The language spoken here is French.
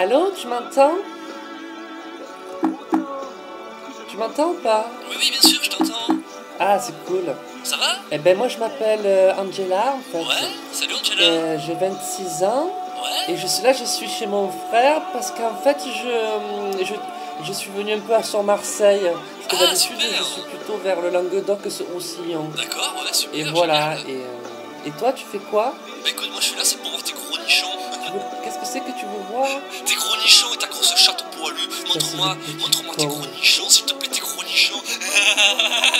Allô, tu m'entends? Tu m'entends ou pas? Oui, oui, bien sûr, je t'entends. Ah, c'est cool. Ça va? Eh ben moi je m'appelle euh, Angela en fait. Ouais, salut Angela. Euh, J'ai 26 ans Ouais. et je suis là, je suis chez mon frère parce qu'en fait je, je, je suis venu un peu à sur Marseille. Parce que Ah, d'habitude je suis plutôt vers le Languedoc ce Roussillon. D'accord, ouais, super. Et voilà. génial. Et, euh, et toi tu fais quoi? Bah écoute, moi je suis là, c'est pour voir tes gros nichons. Tu veux- tes gros nichons et ta grosse chatte poilue. Montre-moi, montre-moi tes gros nichons, s'il te plaît, tes gros nichons.